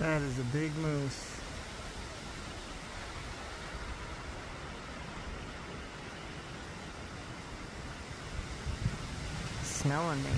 That is a big moose. Smelling me.